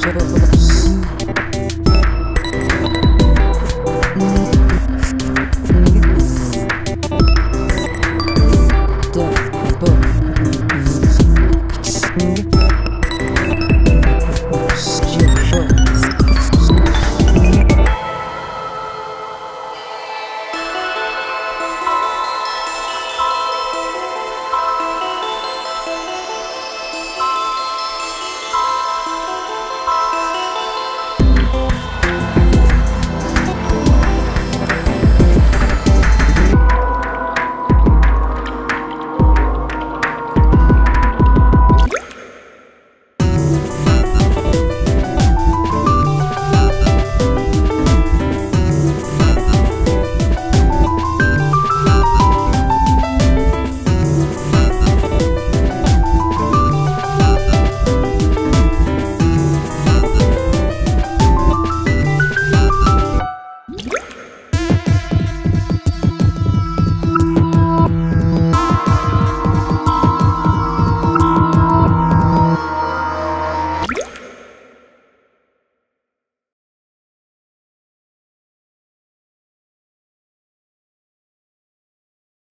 dribble full of